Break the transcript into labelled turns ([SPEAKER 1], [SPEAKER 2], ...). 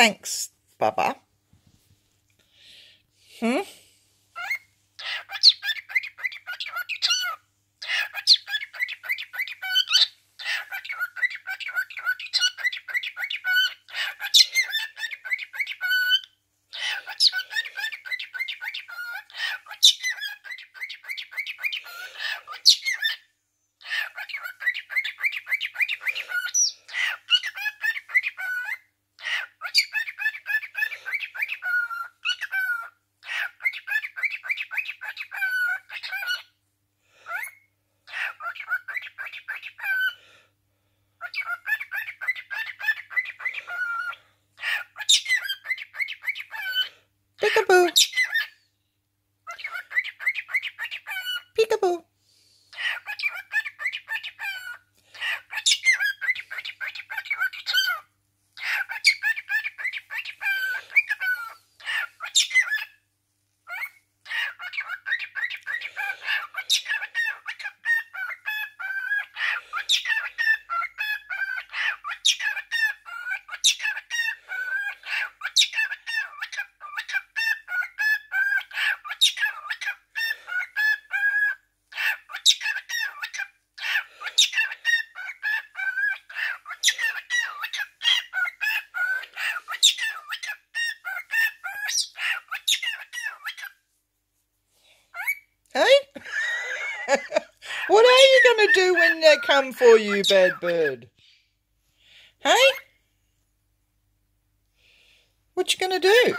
[SPEAKER 1] Thanks, Bubba. Hmm? Peekaboo. Hey? what are you going to do when they come for you, bad bird? Hey? What you going to do?